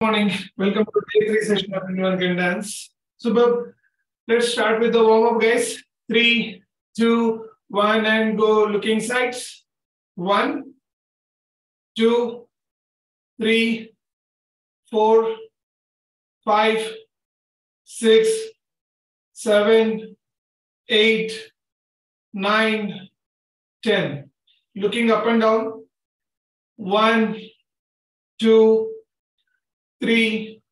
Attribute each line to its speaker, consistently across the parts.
Speaker 1: morning. Welcome to day three session of Anyone Can Dance. Superb. Let's start with the warm up, guys. Three, two, one, and go. Looking sides. One, two, three, four, five, six, seven, eight, nine, ten. Looking up and down. One, two, three,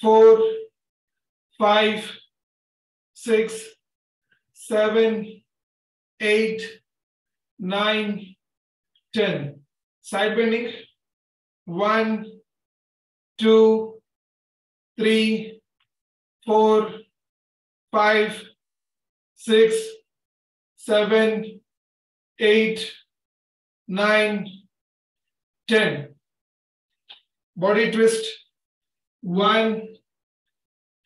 Speaker 1: four, five, six, seven, eight, nine, ten. Side bending. One, two, three, four, five, six, seven, eight, nine, ten. Body twist. One,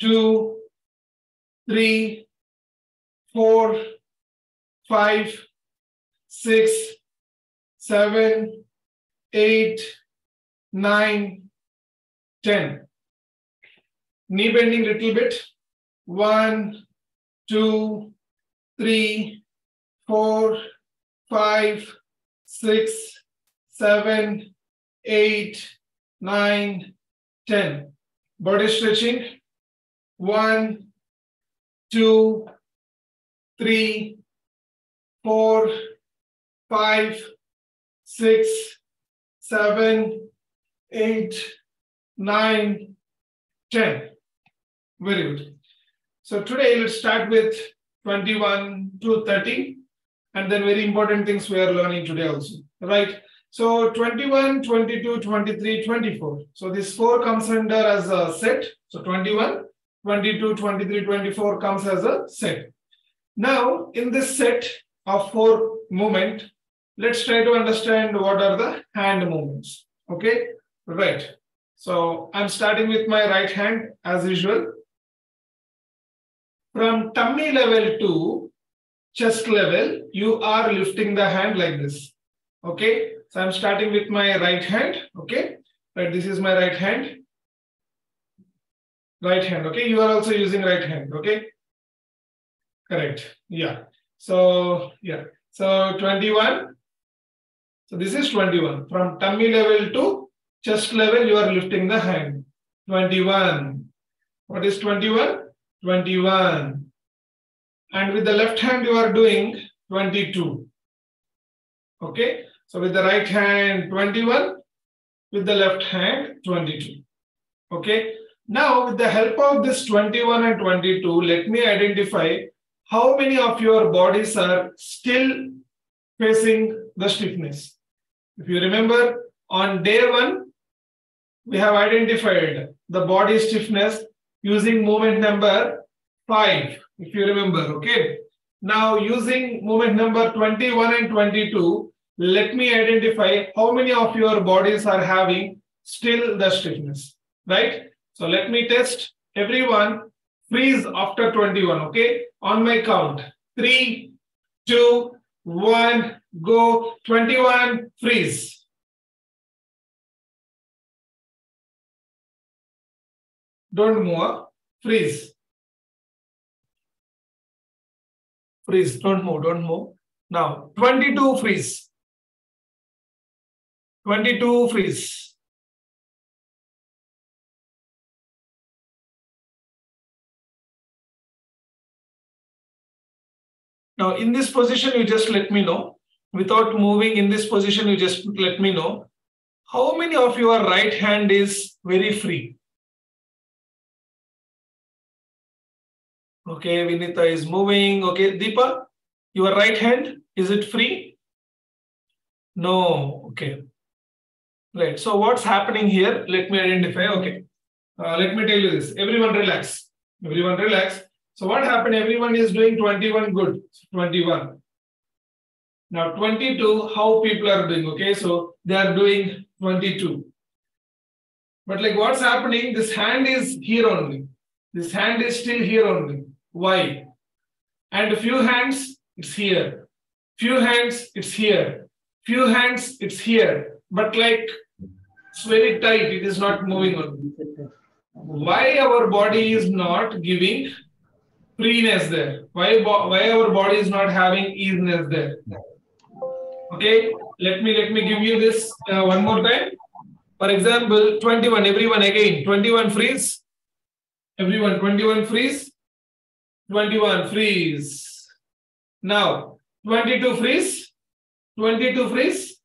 Speaker 1: two, three, four, five, six, seven, eight, nine, ten. Knee bending little bit. One, two, three, four, five, six, seven, eight, nine, ten. Body stretching. One, two, three, four, five, six, seven, eight, nine, ten. Very good. So today let's start with 21 to 30 and then very important things we are learning today also, right? So 21, 22, 23, 24. So this four comes under as a set. So 21, 22, 23, 24 comes as a set. Now in this set of four movement, let's try to understand what are the hand movements. Okay, right. So I'm starting with my right hand as usual. From tummy level to chest level, you are lifting the hand like this. Okay, so I'm starting with my right hand. Okay, right. This is my right hand. Right hand. Okay, you are also using right hand. Okay, correct. Yeah. So yeah. So 21. So this is 21. From tummy level to chest level, you are lifting the hand. 21. What is 21? 21. And with the left hand, you are doing 22. Okay. So with the right hand, 21. With the left hand, 22. Okay. Now, with the help of this 21 and 22, let me identify how many of your bodies are still facing the stiffness. If you remember, on day one, we have identified the body stiffness using movement number 5, if you remember, okay? Now, using movement number 21 and 22, let me identify how many of your bodies are having still the stiffness, right? So let me test everyone freeze after 21, okay? On my count, three, two, one, go, 21, freeze. Don't move, freeze. Freeze, don't move, don't move. Now, 22, freeze. 22 freeze. Now in this position, you just let me know. Without moving in this position, you just let me know. How many of your right hand is very free? Okay, Vinita is moving. Okay, Deepa, your right hand, is it free? No, okay. Right. So what's happening here? Let me identify. Okay. Uh, let me tell you this. Everyone relax. Everyone relax. So what happened? Everyone is doing 21 good. 21. Now 22, how people are doing. Okay. So they are doing 22. But like what's happening? This hand is here only. This hand is still here only. Why? And a few hands, it's here. Few hands, it's here. Few hands, it's here. But like It's very tight. It is not moving on. Why our body is not giving freeness there? Why, why our body is not having easiness there? Okay, let me let me give you this uh, one more time. For example, 21, everyone again, 21 freeze. Everyone, 21 freeze. 21 freeze. Now, 22 freeze. 22 freeze.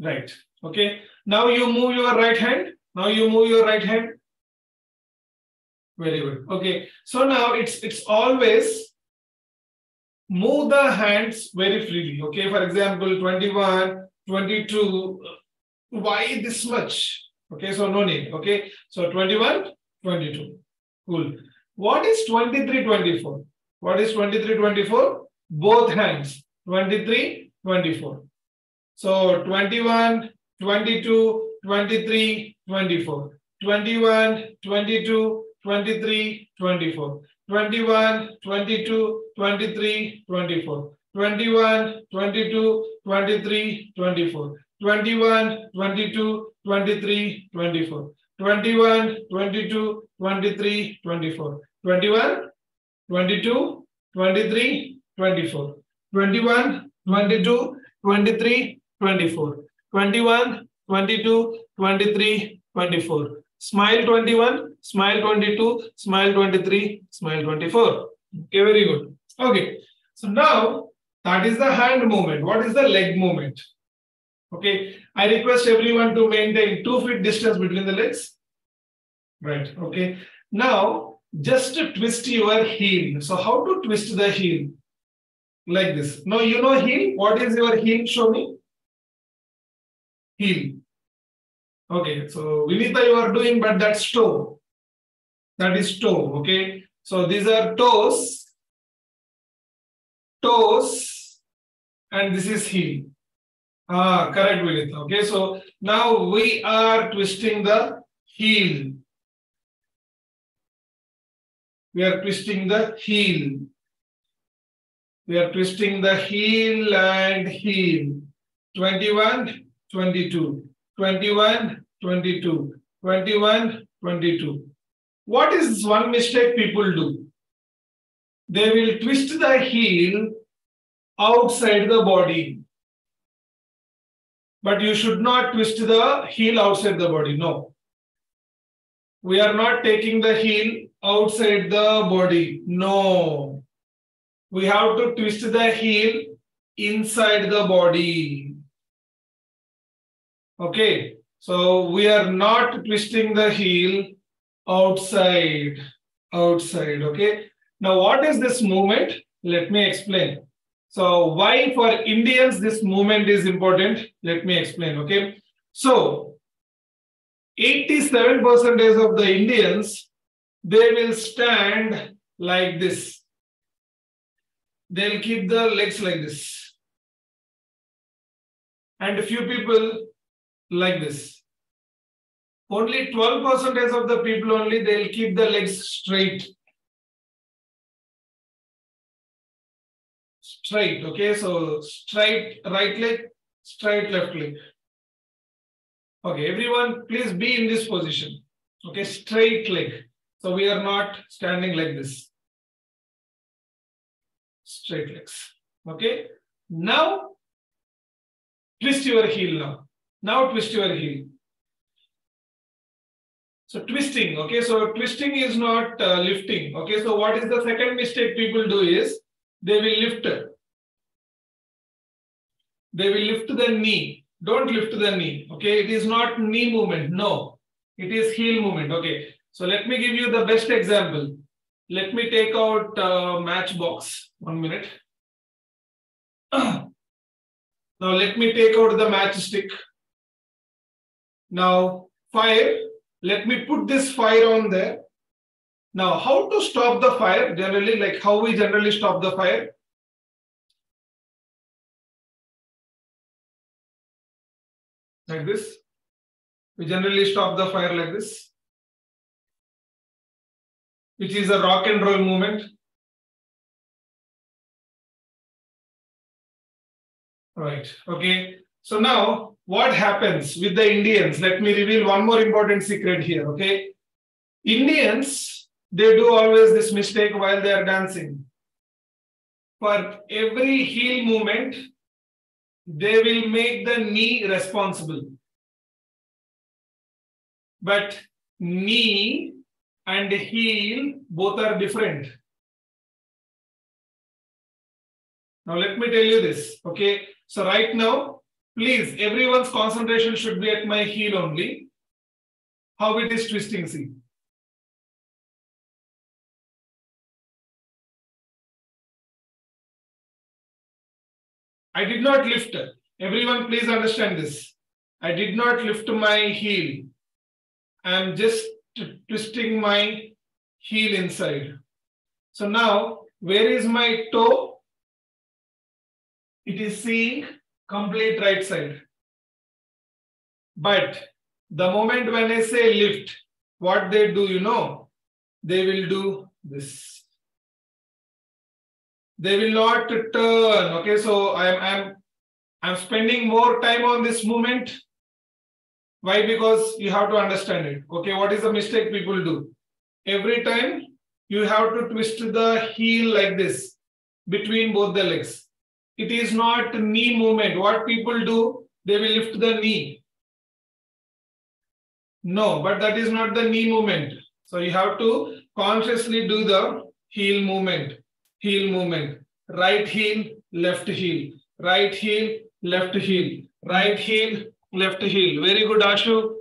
Speaker 1: Right. Okay. Now you move your right hand. Now you move your right hand. Very good. Okay. So now it's it's always move the hands very freely. Okay. For example, 21, 22. Uh, why this much? Okay. So no need. Okay. So 21, 22. Cool. What is 23, 24? What is 23, 24? Both hands. 23, 24. So 21, 22, 23, 24. 21, 22, 23, 24. 21, 22, 23, 24. 21, 22, 23, 24. 21, 22, 23, 24. 21, 22, 23, 24. 21, 22, 23, 24. 21, 22, 23, 24. 21, 22, 23, 24. Smile 21, smile 22, smile 23, smile 24. Okay, very good. Okay, so now that is the hand movement. What is the leg movement? Okay, I request everyone to maintain two feet distance between the legs. Right, okay. Now, just twist your heel. So how to twist the heel? Like this. Now, you know heel? What is your heel? Show me. Heel. Okay, so Vinita, you are doing, but that's toe. That is toe, okay? So these are toes, toes, and this is heel. Ah, correct, Vinita. Okay, so now we are twisting the heel. We are twisting the heel. We are twisting the heel and heel. 21, 22. 21, 22, 21, 22. What is one mistake people do? They will twist the heel outside the body. But you should not twist the heel outside the body. No. We are not taking the heel outside the body. No. We have to twist the heel inside the body. Okay, so we are not twisting the heel outside, outside, okay? Now what is this movement? Let me explain. So why for Indians this movement is important? Let me explain, okay? So 87% of the Indians, they will stand like this. They'll keep the legs like this. And a few people like this. Only 12% of the people only, they'll keep the legs straight. Straight, okay? So straight right leg, straight left leg. Okay, everyone, please be in this position. Okay, straight leg. So we are not standing like this. Straight legs. Okay, now twist your heel now. Now twist your heel. So twisting, okay, so twisting is not uh, lifting. Okay, so what is the second mistake people do is they will lift. They will lift the knee. Don't lift the knee. Okay, it is not knee movement. No, it is heel movement. Okay, so let me give you the best example. Let me take out uh, matchbox. One minute. now let me take out the matchstick. Now fire, let me put this fire on there. Now how to stop the fire generally like how we generally stop the fire. Like this. We generally stop the fire like this. Which is a rock and roll movement. Right. Okay. So now what happens with the Indians? Let me reveal one more important secret here, okay? Indians, they do always this mistake while they are dancing. For every heel movement, they will make the knee responsible. But knee and heel both are different. Now let me tell you this, okay? So right now, please, everyone's concentration should be at my heel only. How it is twisting, see. I did not lift. Everyone, please understand this. I did not lift my heel. I'm just twisting my heel inside. So now, where is my toe? It is seeing complete right side. But the moment when I say lift, what they do, you know, they will do this. They will not turn. Okay, so I'm I'm I'm spending more time on this movement. Why? Because you have to understand it. Okay, what is the mistake people do? Every time you have to twist the heel like this between both the legs. It is not knee movement. What people do, they will lift the knee. No, but that is not the knee movement. So you have to consciously do the heel movement, heel movement. Right heel, left heel, right heel, left heel, right heel, left heel. Very good, Ashu,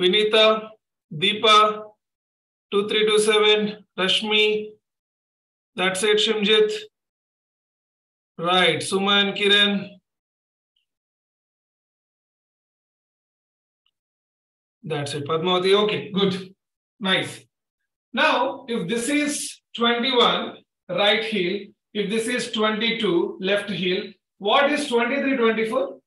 Speaker 1: Vinita, Deepa, 2327, Rashmi. That's it, Shimjit. Right, Suman, Kiran. That's it, Padmavati. Okay, good. Nice. Now, if this is 21, right heel, if this is 22, left heel, what is 23, 24?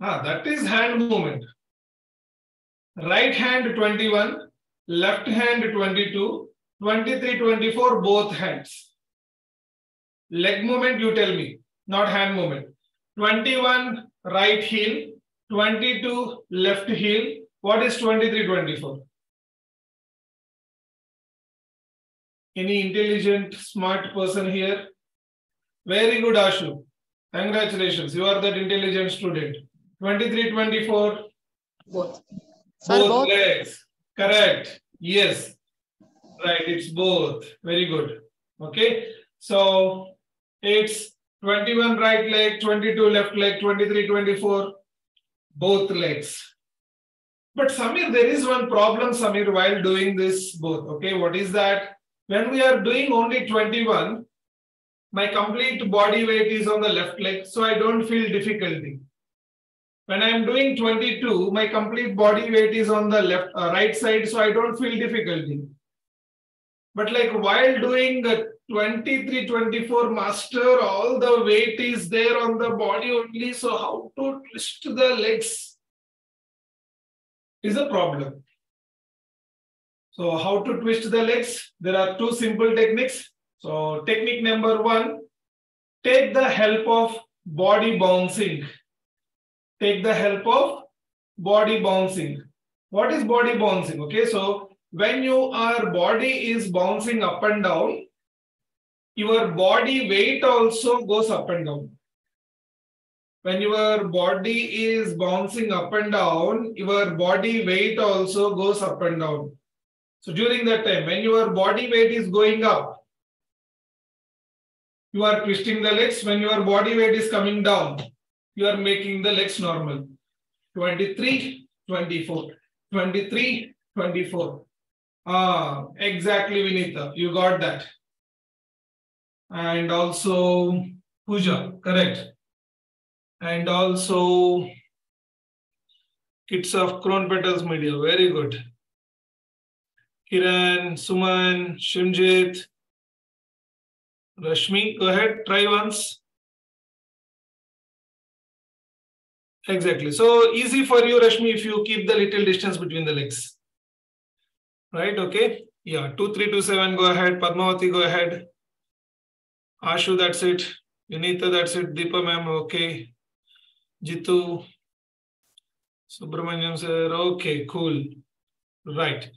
Speaker 1: Ah, that is hand movement. Right hand 21, left hand 22, 23, 24, both hands. Leg movement, you tell me, not hand movement. 21, right heel, 22, left heel. What is 23, 24? Any intelligent, smart person here? Very good, Ashu. Congratulations, you are that intelligent student. 23, 24?
Speaker 2: Both.
Speaker 1: Both, both legs. Correct. Yes. Right, it's both. Very good. Okay. So it's 21 right leg, 22 left leg, 23, 24, both legs. But Sameer, there is one problem, Sameer, while doing this both. Okay, what is that? When we are doing only 21, my complete body weight is on the left leg, so I don't feel difficulty. When I'm doing 22, my complete body weight is on the left, uh, right side, so I don't feel difficulty. But like while doing the 23, 24 master, all the weight is there on the body only. So how to twist the legs is a problem. So how to twist the legs? There are two simple techniques. So technique number one, take the help of body bouncing take the help of body bouncing. What is body bouncing? Okay, so when your body is bouncing up and down, your body weight also goes up and down. When your body is bouncing up and down, your body weight also goes up and down. So during that time, when your body weight is going up, you are twisting the legs. When your body weight is coming down, you are making the legs normal. 23, 24, 23, 24. Ah, exactly, Vinita. You got that. And also Puja, correct. And also Kids of Crown Petals Media. Very good. Kiran, Suman, Shimjit, Rashmi, go ahead, try once. Exactly. So easy for you, Rashmi, if you keep the little distance between the legs. Right? Okay. Yeah. Two, three, two, seven. Go ahead. Padmavati, go ahead. Ashu, that's it. Vinita, that's it. Deepa ma'am, okay. Jitu. Subramanyam sir, okay, cool. Right.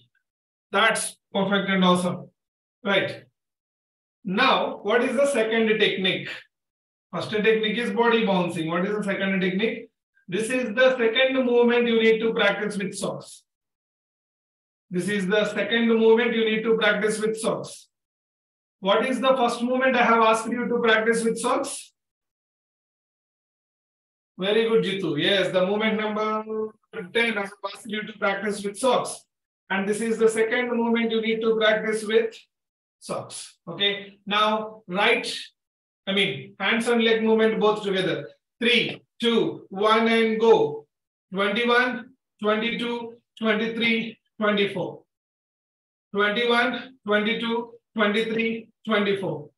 Speaker 1: That's perfect and awesome. Right. Now, what is the second technique? First technique is body bouncing. What is the second technique? This is the second movement you need to practice with socks. This is the second movement you need to practice with socks. What is the first movement I have asked you to practice with socks? Very good, Jitu. Yes, the movement number 10 I have asked you to practice with socks. And this is the second movement you need to practice with socks. Okay. Now, right, I mean, hands and leg movement both together. Three, two, one, and go. 21, 22, 23, 24. 21, 22, 23, 24.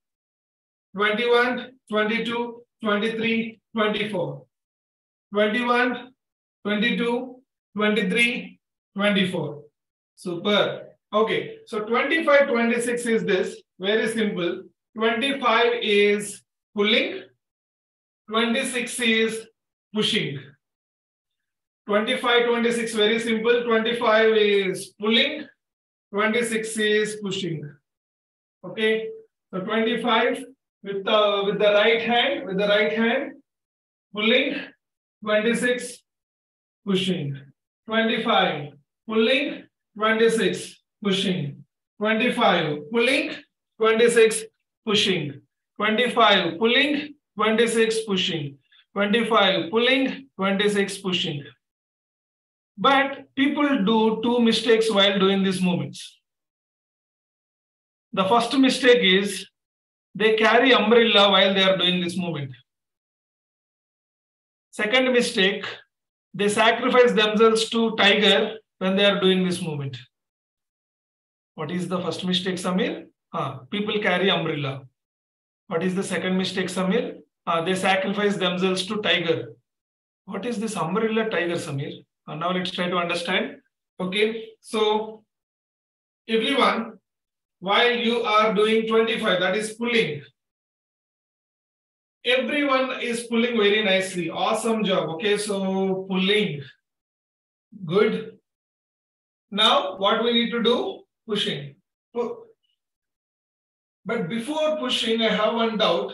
Speaker 1: 21, 22, 23, 24. 21, 22, 23, 24. Super. Okay, so 25, 26 is this. Very simple. 25 is pulling. 26 is pushing. 25, 26, very simple. 25 is pulling. 26 is pushing. Okay, so 25 with the with the right hand, with the right hand, pulling. 26 pushing. 25 pulling. 26 pushing. 25 pulling. 26 pushing. 25 pulling. 26 pushing. 25 pulling. 26 pushing. But people do two mistakes while doing these movements. The first mistake is they carry umbrella while they are doing this movement. Second mistake, they sacrifice themselves to tiger when they are doing this movement. What is the first mistake, Sameer? Ah, people carry umbrella. What is the second mistake, Sameer? Ah, they sacrifice themselves to tiger. What is this umbrella tiger, Sameer? Uh, now let's try to understand. Okay, so everyone, while you are doing 25, that is pulling, everyone is pulling very nicely. Awesome job. Okay, so pulling. Good. Now, what we need to do? Pushing. But before pushing, I have one doubt.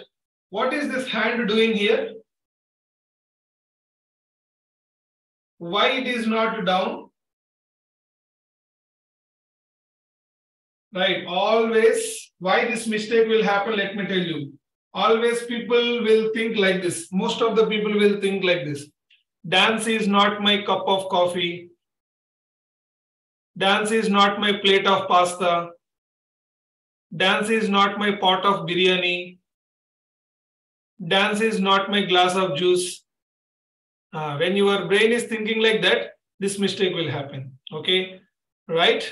Speaker 1: What is this hand doing here? Why it is not down? Right, always, why this mistake will happen, let me tell you. Always people will think like this. Most of the people will think like this. Dance is not my cup of coffee. Dance is not my plate of pasta. Dance is not my pot of biryani. Dance is not my glass of juice. Uh, when your brain is thinking like that, this mistake will happen. Okay, right?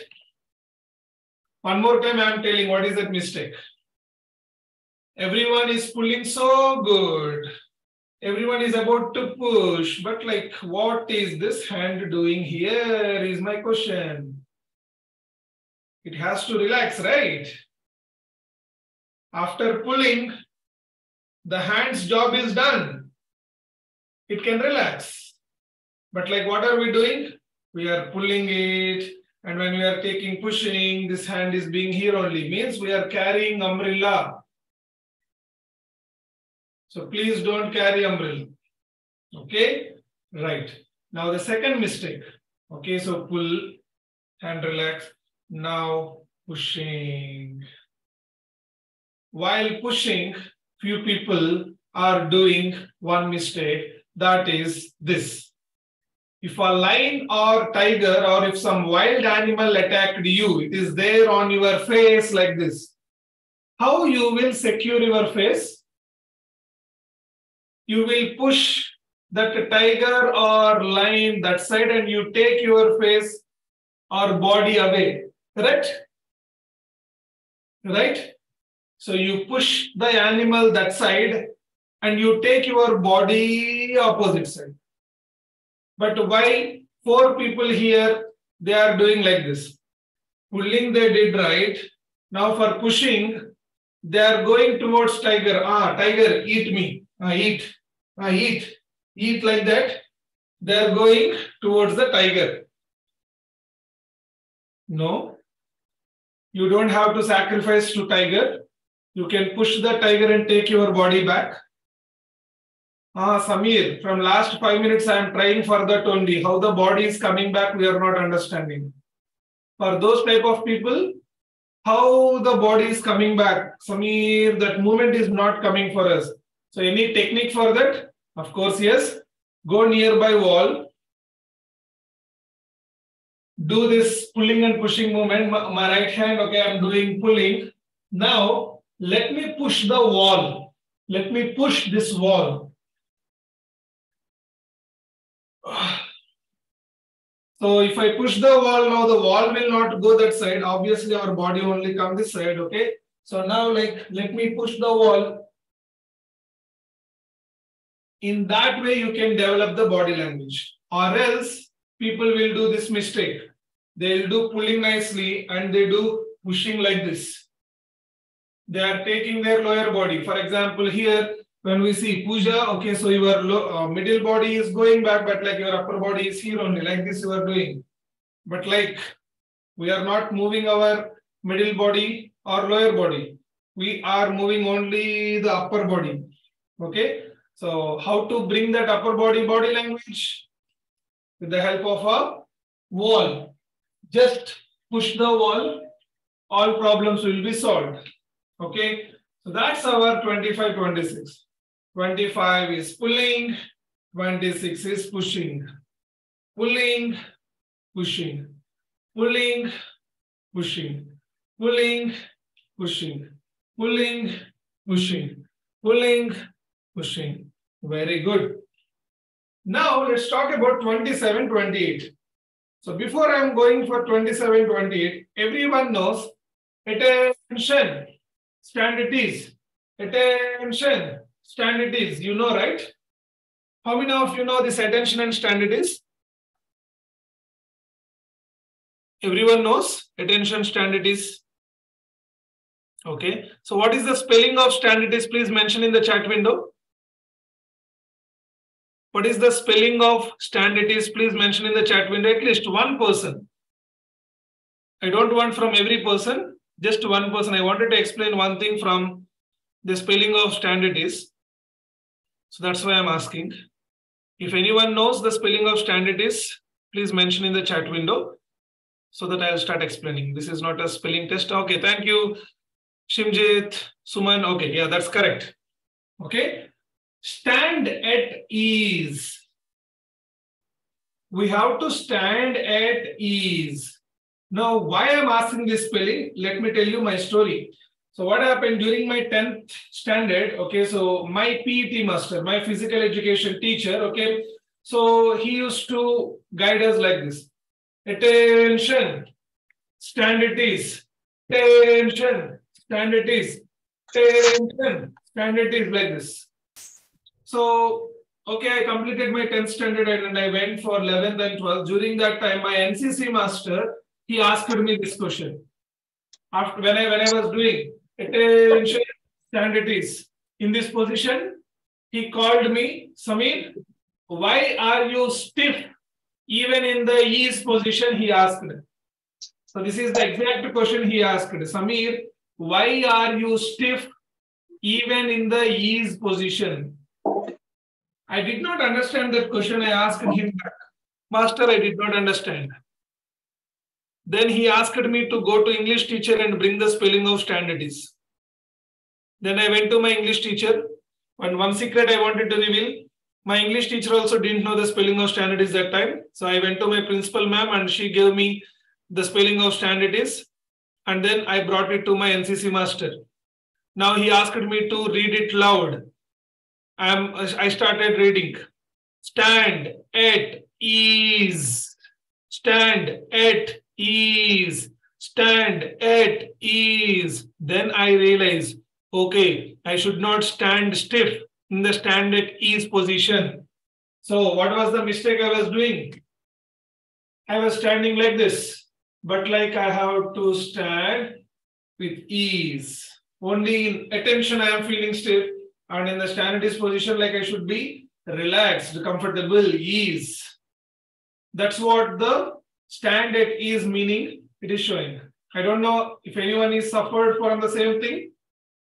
Speaker 1: One more time, I am telling what is that mistake. Everyone is pulling so good. Everyone is about to push, but like, what is this hand doing here? Is my question. It has to relax, right? After pulling, the hand's job is done it can relax. But like what are we doing? We are pulling it. And when we are taking pushing, this hand is being here only. Means we are carrying umbrella. So please don't carry umbrella. Okay? Right. Now the second mistake. Okay, so pull, hand relax. Now pushing. While pushing, few people are doing one mistake that is this. If a lion or tiger or if some wild animal attacked you, it is there on your face like this. How you will secure your face? You will push that tiger or lion that side and you take your face or body away. Correct? Right? So you push the animal that side and you take your body opposite side. But why four people here, they are doing like this. Pulling they did right. Now for pushing, they are going towards tiger. Ah, tiger, eat me. Ah, eat. Ah, eat. Eat like that. They are going towards the tiger. No. You don't have to sacrifice to tiger. You can push the tiger and take your body back. Ah, Sameer, from last five minutes, I am trying for that only. How the body is coming back, we are not understanding. For those type of people, how the body is coming back. Sameer, that movement is not coming for us. So any technique for that? Of course, yes. Go nearby wall. Do this pulling and pushing movement. My, my right hand, okay, I'm doing pulling. Now, let me push the wall. Let me push this wall. So if I push the wall now, the wall will not go that side. Obviously, our body only come this side, okay? So now like, let me push the wall. In that way, you can develop the body language. Or else, people will do this mistake. They'll do pulling nicely and they do pushing like this. They are taking their lower body. For example, here, when we see puja, okay, so your low, uh, middle body is going back, but like your upper body is here only, like this you are doing. But like we are not moving our middle body or lower body. We are moving only the upper body. Okay. So how to bring that upper body body language? With the help of a wall. Just push the wall, all problems will be solved. Okay. So that's our 25, 26. 25 is pulling, 26 is pushing. Pulling, pushing, pulling, pushing, pulling, pushing, pulling, pushing, pulling, pushing. Very good. Now let's talk about 27, 28. So before I'm going for 27, 28, everyone knows attention, stand it is. Attention, stand it is. You know, right? How many of you know this attention and stand it is? Everyone knows attention stand it is. Okay. So what is the spelling of stand it is? Please mention in the chat window. What is the spelling of stand it is? Please mention in the chat window at least one person. I don't want from every person, just one person. I wanted to explain one thing from the spelling of stand it is. So that's why I'm asking. If anyone knows the spelling of stand is, please mention in the chat window so that I'll start explaining. This is not a spelling test. Okay, thank you, Shimjit, Suman. Okay, yeah, that's correct. Okay, stand at ease. We have to stand at ease. Now, why I'm asking this spelling? Let me tell you my story. So what happened during my 10th standard, okay, so my PET master, my physical education teacher, okay, so he used to guide us like this. Attention, stand it is. Attention, stand it is. Attention, stand it is like this. So, okay, I completed my 10th standard and I went for 11th and 12th. During that time, my NCC master, he asked me this question. After when I when I was doing attention, it is. In this position, he called me, Sameer, why are you stiff even in the ease position, he asked. So this is the exact question he asked. Sameer, why are you stiff even in the ease position? I did not understand that question. I asked him back. Master, I did not understand. Then he asked me to go to English teacher and bring the spelling of standards. Then I went to my English teacher. And one secret I wanted to reveal. My English teacher also didn't know the spelling of standards that time. So I went to my principal ma'am and she gave me the spelling of standards. And then I brought it to my NCC master. Now he asked me to read it loud. I'm, I started reading. Stand at ease. Stand at ease. Stand at ease. Then I realize, okay, I should not stand stiff in the stand at ease position. So what was the mistake I was doing? I was standing like this, but like I have to stand with ease. Only in attention I am feeling stiff. And in the stand at ease position, like I should be relaxed, comfortable, ease. That's what the stand at ease meaning it is showing. I don't know if anyone is suffered from the same thing.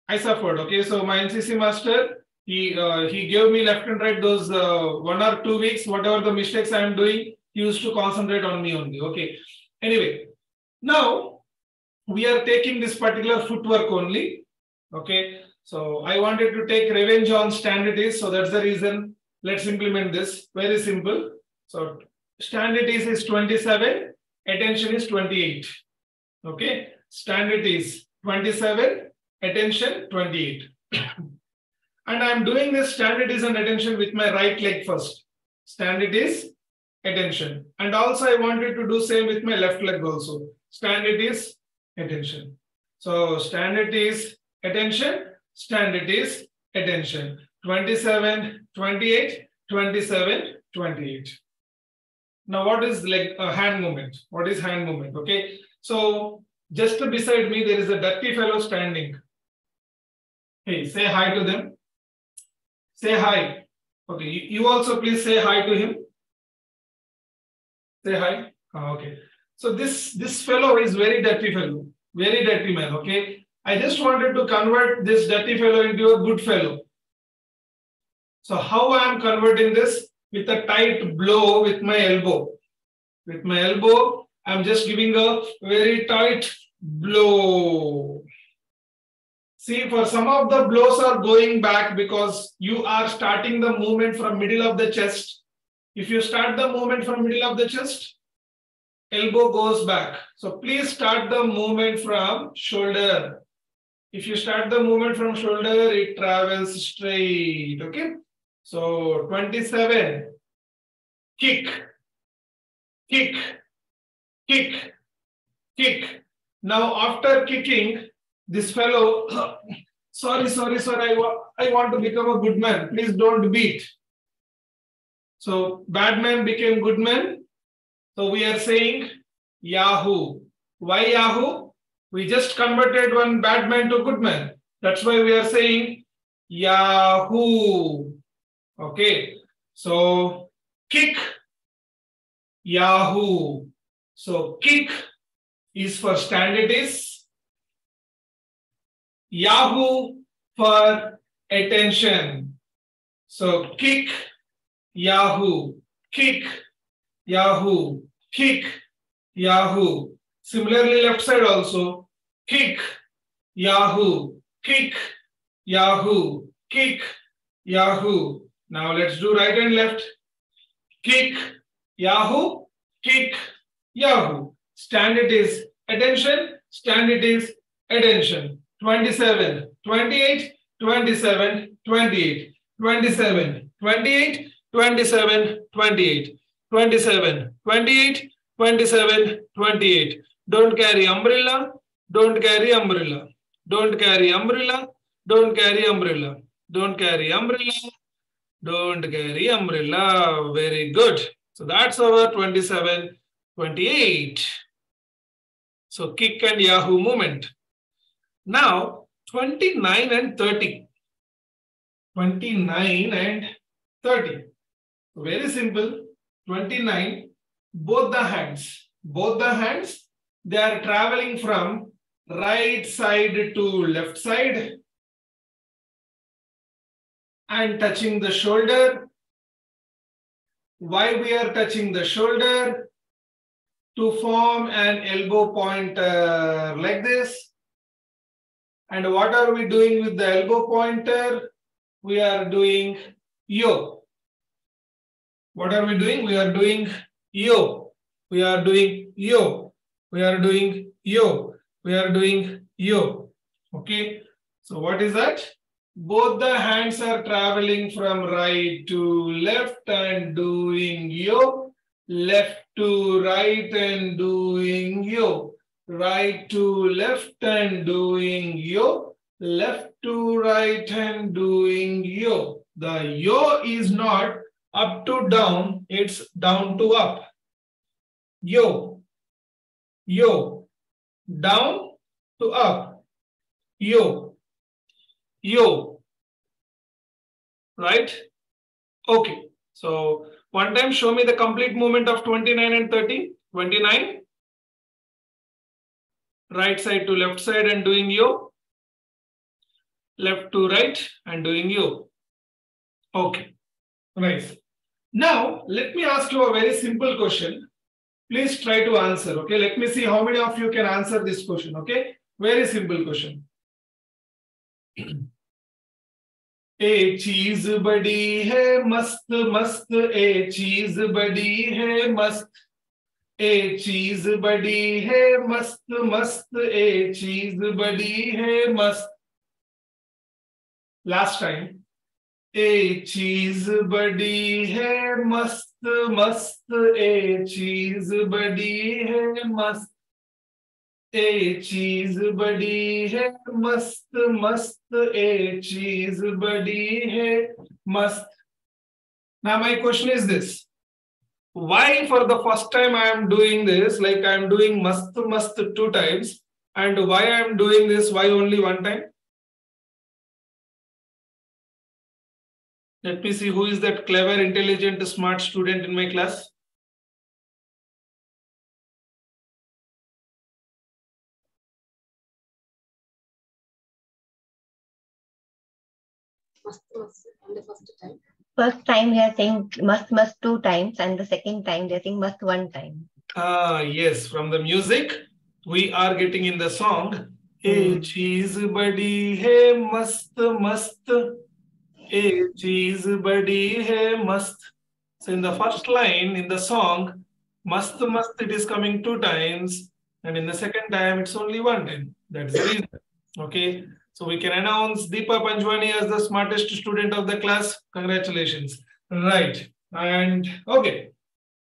Speaker 1: I suffered. Okay, so my NCC master, he uh, he gave me left and right those uh, one or two weeks, whatever the mistakes I am doing, he used to concentrate on me only. Okay. Anyway, now we are taking this particular footwork only. Okay. So I wanted to take revenge on standardities. So that's the reason. Let's implement this. Very simple. So standardities is 27, attention is 28. Okay. Standard is 27, attention 28. and I'm doing this standard is and attention with my right leg first. Standard is attention. And also I wanted to do same with my left leg also. Standard is attention. So standard is attention, standard is attention. 27, 28, 27, 28. Now what is like a hand movement? What is hand movement? Okay. So just beside me, there is a dirty fellow standing. Hey, say hi to them. Say hi. Okay, you also please say hi to him. Say hi. Oh, okay. So this this fellow is very dirty fellow, very dirty man. Okay. I just wanted to convert this dirty fellow into a good fellow. So how I am converting this with a tight blow with my elbow. With my elbow, I'm just giving a very tight blow. See, for some of the blows are going back because you are starting the movement from middle of the chest. If you start the movement from middle of the chest, elbow goes back. So please start the movement from shoulder. If you start the movement from shoulder, it travels straight. Okay. So 27, kick, kick, kick, kick. Now after kicking, this fellow, sorry, sorry, sir, I, wa I want to become a good man. Please don't beat. So bad man became good man. So we are saying Yahoo. Why Yahoo? We just converted one bad man to good man. That's why we are saying Yahoo. Okay. So kick Yahoo. So kick is for standard is Yahoo for attention. So kick, Yahoo, kick, Yahoo, kick, Yahoo. Similarly, left side also, kick, Yahoo, kick, Yahoo, kick, Yahoo. Now let's do right and left. Kick, Yahoo, kick, Yahoo. Standard is attention, standard is attention. 27, 28, 27, 28, 27, 28, 27, 28, 27, 28, 27, 28. Don't carry umbrella, don't carry umbrella, don't carry umbrella, don't carry umbrella, don't carry umbrella, don't carry umbrella. Very good. So that's our 27, 28. So kick and Yahoo movement. Now, 29 and 30. 29 and 30. Very simple. 29, both the hands. Both the hands, they are traveling from right side to left side and touching the shoulder. Why we are touching the shoulder? To form an elbow pointer like this and what are we doing with the elbow pointer? We are doing yo. What are we doing? We are doing yo. We are doing yo. We are doing yo. We are doing yo. Okay. So what is that? Both the hands are traveling from right to left and doing yo. Left to right and doing yo right to left and doing yo, left to right and doing yo. The yo is not up to down, it's down to up. Yo, yo, down to up. Yo, yo. Right? Okay. So one time show me the complete movement of 29 and 30. 29. Right side to left side and doing yo. Left to right and doing yo. Okay. Nice. Now, let me ask you a very simple question. Please try to answer. Okay. Let me see how many of you can answer this question. Okay. Very simple question. ए चीज़ बड़ी है, मस्त मस्त। ए चीज़ बड़ी है, मस्त। ए चीज़ बड़ी है, मस्त मस्त। ए चीज़ बड़ी है, मस्त। लास्ट टाइम ए चीज़ बड़ी है, मस्त मस्त। ए चीज़ बड़ी है, मस्त। ए चीज़ बड़ी है मस्त मस्त ए चीज़ बड़ी है मस्त ना my question is this why for the first time I am doing this like I am doing मस्त मस्त two times and why I am doing this why only one time Let me see who is that clever, intelligent, smart student in my class.
Speaker 2: Must, must, and the first time.
Speaker 3: First time they are saying must must two times, and the second time they're saying must one time.
Speaker 1: Ah, yes, from the music, we are getting in the song. ए चीज बड़ी है मस्त मस्त ए चीज बड़ी है मस्त so in the first line in the song mast mast it is coming two times and in the second time it's only one time that's the reason okay so we can announce Deepa Panjwani as the smartest student of the class. Congratulations. Right. And okay,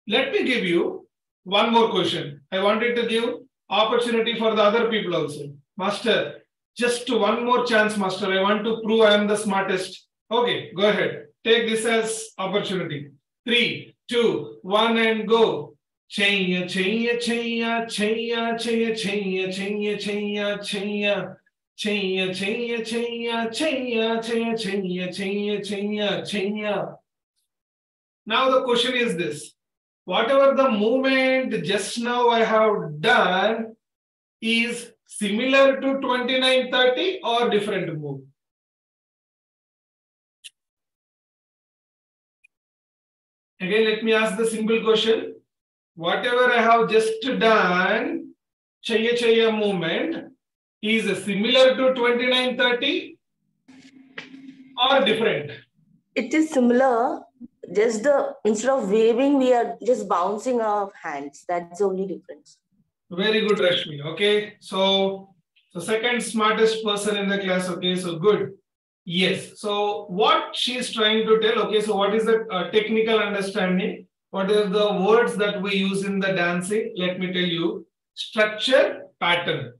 Speaker 1: let me give you one more question. I wanted to give opportunity for the other people also. Master, just one more chance, Master. I want to prove I am the smartest. Okay, go ahead. Take this as opportunity. Three, two, one, and go. Chaya, chaya, chaya, chaya, chaya, chaya, chaya, chaya, chaya. Chenya, chenya, chenya, chenya, chenya, chenya, chenya, chenya. Now the question is this. Whatever the movement just now I have done is similar to 2930 or different move? Again, let me ask the simple question. Whatever I have just done, chaya chaya movement, is similar to 2930 or different?
Speaker 2: It is similar. Just the instead of waving, we are just bouncing our hands. That's the only difference.
Speaker 1: Very good, Rashmi. Okay, so the second smartest person in the class. Okay, so good. Yes. So what she's trying to tell. Okay, so what is the uh, technical understanding? What are the words that we use in the dancing? Let me tell you. Structure, pattern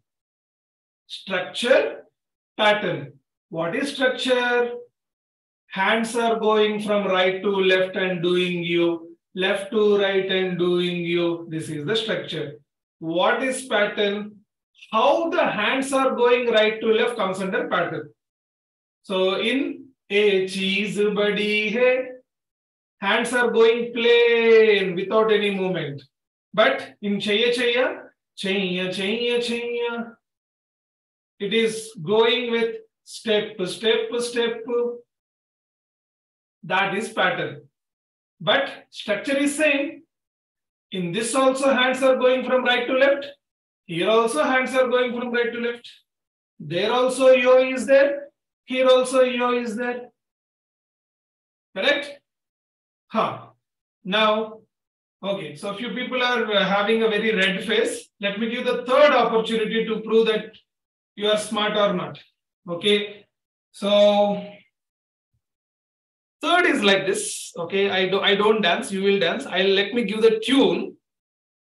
Speaker 1: structure, pattern. What is structure? Hands are going from right to left and doing you, left to right and doing you. This is the structure. What is pattern? How the hands are going right to left comes under pattern. So in a cheese body hai, hands are going plain without any movement. But in chaya chaya, chaya chaya chaya, it is going with step, step, step. That is pattern. But structure is same. In this also hands are going from right to left. Here also hands are going from right to left. There also yo is there. Here also yo is there. Correct? Huh. Now, okay, so few people are having a very red face. Let me give the third opportunity to prove that you are smart or not. Okay. So third is like this. Okay. I do I don't dance, you will dance. I'll let me give the tune.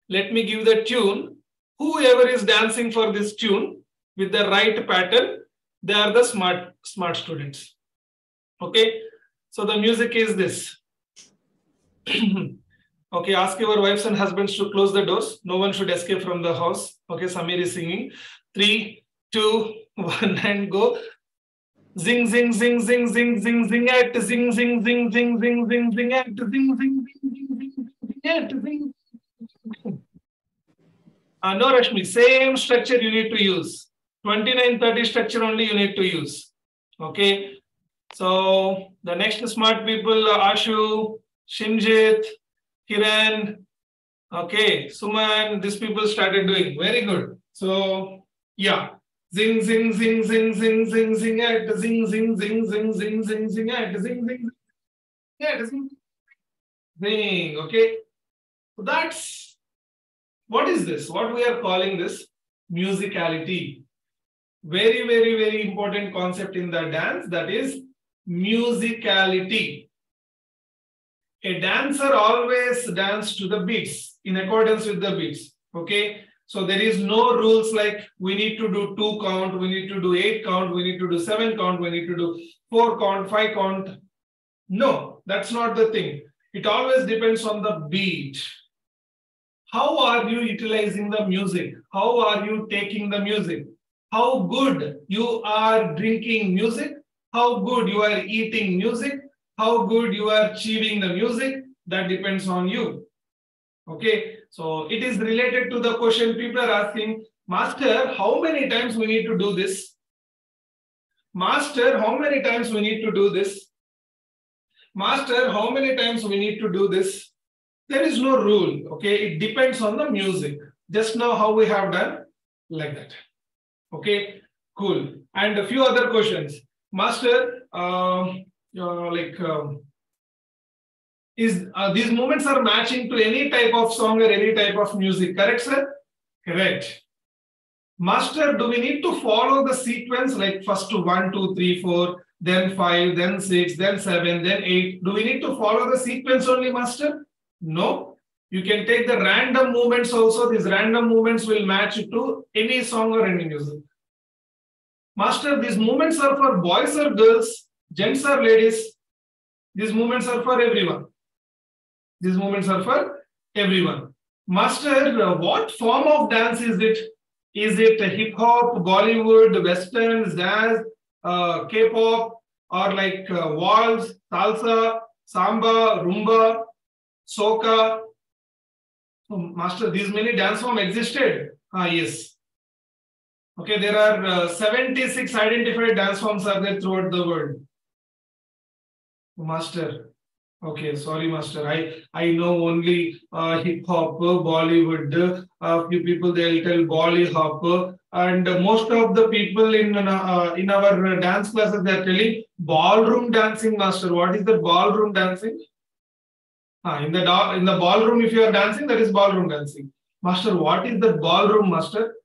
Speaker 1: Let me give the tune. Whoever is dancing for this tune with the right pattern, they are the smart smart students. Okay. So the music is this. okay, ask your wives and husbands to close the doors. No one should escape from the house. Okay, Sameer is singing. Three, two, one, and go. Zing, zing, zing, zing, zing, zing, zing, at, zing, zing, zing, zing, zing, zing, zing, at, zing, zing, zing, zing, zing, zing, at, zing. Uh, no, Rashmi, same structure you need to use. 2930 structure only you need to use. Okay. So the next smart people, uh, Ashu, Shinjit, Kiran, okay, Suman, these people started doing very good. So yeah, zing, zing, zing, zing, zing, zing, zing, at zing, zing, zing, zing, zing, zing, zing, at zing, zing, yeah, zing, zing, okay. So that's what is this? What we are calling this musicality. Very, very, very important concept in the dance that is musicality. A dancer always dance to the beats in accordance with the beats. Okay. So there is no rules like we need to do two count, we need to do eight count, we need to do seven count, we need to do four count, five count. No, that's not the thing. It always depends on the beat. How are you utilizing the music? How are you taking the music? How good you are drinking music? How good you are eating music? How good you are achieving the music? That depends on you. Okay, so it is related to the question people are asking, Master, how many times we need to do this? Master, how many times we need to do this? Master, how many times we need to do this? There is no rule, okay? It depends on the music. Just now how we have done like that. Okay, cool. And a few other questions. Master, uh, uh, like, um, is uh, these movements are matching to any type of song or any type of music, correct, sir? Correct. Master, do we need to follow the sequence like first one, two, three, four, then five, then six, then seven, then eight? Do we need to follow the sequence only, Master? No. You can take the random movements also. These random movements will match to any song or any music. Master, these movements are for boys or girls, gents or ladies. These movements are for everyone. These movements are for everyone. Master, uh, what form of dance is it? Is it hip hop, Bollywood, Western, jazz, uh, K-pop, or like uh, waltz, salsa, samba, rumba, soca? Oh, master, these many dance forms existed. Ah, yes. Okay, there are uh, 76 identified dance forms are there throughout the world. Master, Okay, sorry, Master. I I know only uh, hip hop, Bollywood. A few people they'll tell Bolly hop, and most of the people in uh, in our dance classes they're telling ballroom dancing, Master. What is the ballroom dancing? Ah, in the in the ballroom, if you are dancing, that is ballroom dancing. Master, what is the ballroom, Master?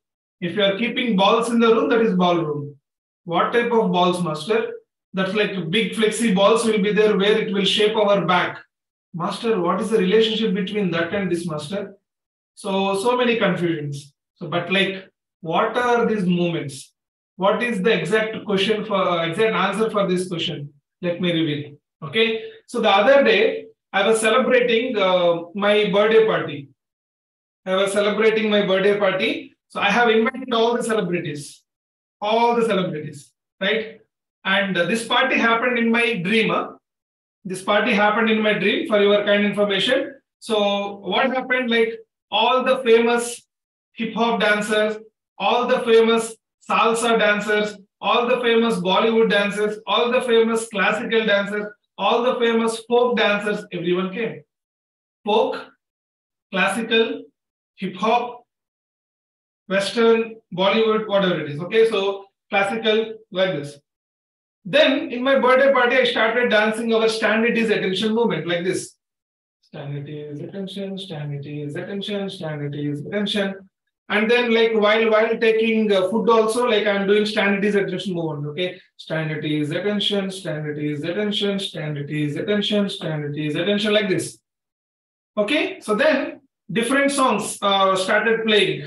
Speaker 1: If you are keeping balls in the room, that is ballroom. What type of balls, Master? That's like big flexi balls will be there where it will shape our back. Master, what is the relationship between that and this master? So, so many confusions. So, but like, what are these movements? What is the exact question for uh, exact answer for this question? Let me reveal. Okay. So the other day I was celebrating uh, my birthday party. I was celebrating my birthday party. So I have invited all the celebrities, all the celebrities, right? And this party happened in my dream. This party happened in my dream for your kind information. So what happened? Like all the famous hip hop dancers, all the famous salsa dancers, all the famous Bollywood dancers, all the famous classical dancers, all the famous folk dancers, everyone came. Folk, classical, hip hop, Western, Bollywood, whatever it is. Okay, so classical like this. Then in my birthday party, I started dancing our stand it is attention movement like this. Stand it is attention, stand it is attention, stand it is attention. And then like while while taking uh, food also, like I'm doing stand it is attention movement. Okay. Stand it is attention, stand it is attention, stand it is attention, stand it is attention like this. Okay. So then different songs uh, started playing.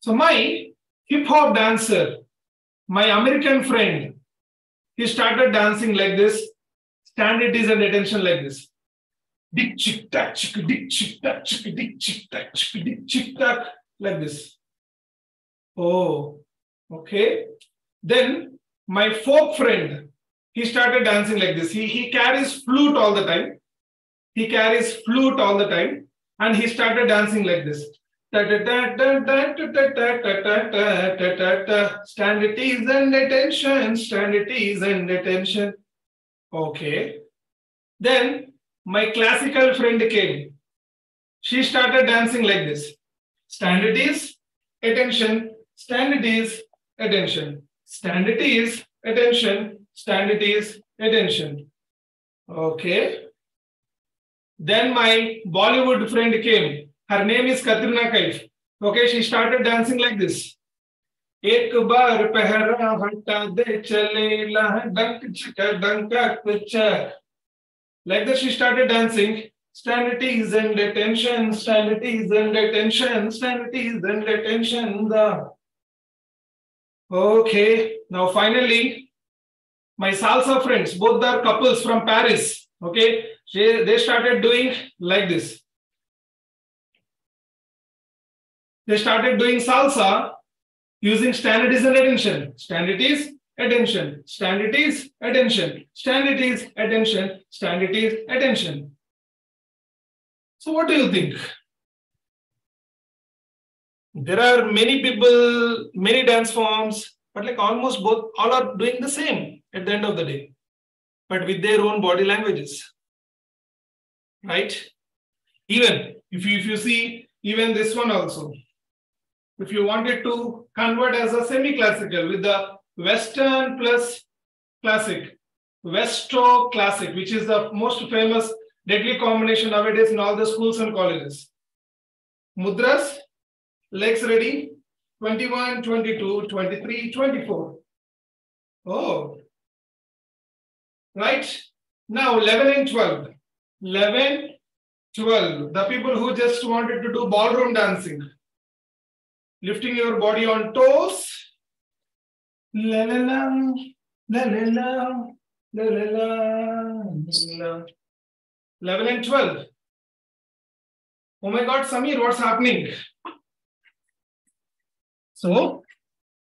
Speaker 1: So my hip hop dancer my American friend, he started dancing like this, stand it is and attention like this. Dick chick tack chick dick chick tack chick dick chick tack chick dick chick tack like this. Oh, okay. Then my folk friend, he started dancing like this. He, he carries flute all the time. He carries flute all the time. And he started dancing like this. Stand at ease and attention. Stand at ease and attention. Okay. Then my classical friend came. She started dancing like this. Stand at ease, attention, stand at ease, attention, stand at ease, attention, stand at ease, attention. Okay. Then my Bollywood friend came. Her name is Katrina Kaif. Okay, she started dancing like this. एक बार पहरा हटा दे चले डंक चिका डंका कुछ like that she started dancing stand at ease and attention stand at ease and attention stand at ease and attention the okay now finally my salsa friends both are couples from paris okay they, they started doing like this They started doing salsa using stand at and attention stand at ease attention, stand it is, attention, stand it is, attention, stand it is, attention. So what do you think? There are many people, many dance forms, but like almost both, all are doing the same at the end of the day, but with their own body languages. Right? Even if you, if you see, even this one also, if you wanted to convert as a semi-classical with the Western plus classic, Westo classic, which is the most famous deadly combination nowadays in all the schools and colleges. Mudras, legs ready, 21, 22, 23, 24. Oh, right. Now 11 and 12. 11, 12. The people who just wanted to do ballroom dancing. Lifting your body on toes, La la la, la la la, la la la, la. 11 and 12. Oh my God, Sameer, what's happening? So,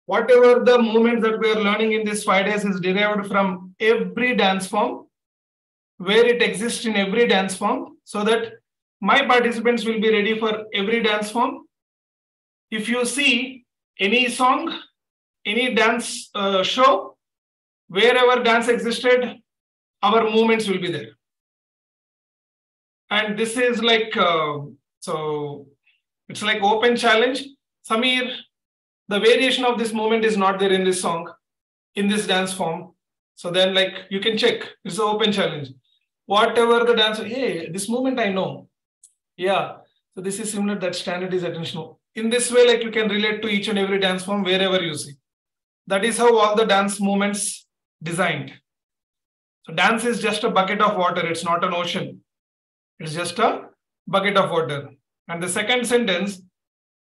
Speaker 1: whatever the movements that we are learning in these five days is derived from every dance form, where it exists in every dance form, so that my participants will be ready for every dance form. If you see any song, any dance uh, show, wherever dance existed, our movements will be there. And this is like, uh, so it's like open challenge. Sameer, the variation of this movement is not there in this song, in this dance form. So then like you can check, it's an open challenge. Whatever the dance, hey, this movement I know. Yeah, so this is similar, that standard is attentional. In this way, like you can relate to each and every dance form wherever you see. That is how all the dance movements designed. So dance is just a bucket of water. It's not an ocean. It's just a bucket of water. And the second sentence,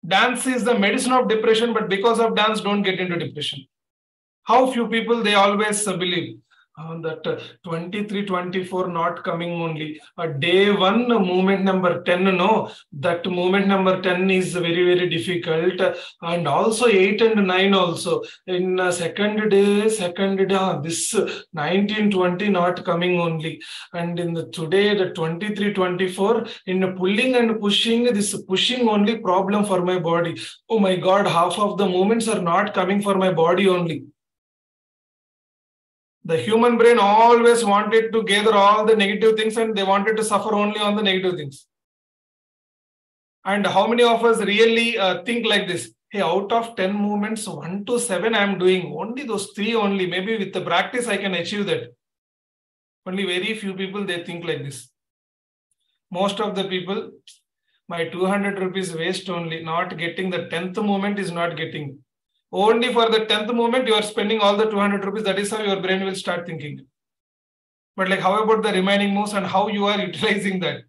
Speaker 1: dance is the medicine of depression, but because of dance, don't get into depression. How few people they always believe that uh, 23 24 not coming only. Uh, day one movement number 10 no. That movement number 10 is very very difficult. And also 8 and 9 also. In uh, second day second day uh, this 19 20 not coming only. And in the today the 23 24 in pulling and pushing this pushing only problem for my body. Oh my god half of the movements are not coming for my body only the human brain always wanted to gather all the negative things and they wanted to suffer only on the negative things. And how many of us really uh, think like this? Hey, out of 10 movements, one to seven I'm doing, only those three only. Maybe with the practice, I can achieve that. Only very few people, they think like this. Most of the people, my 200 rupees waste only, not getting the 10th movement is not getting. Only for the 10th moment, you are spending all the 200 rupees. That is how your brain will start thinking. But like, how about the remaining moves and how you are utilizing that?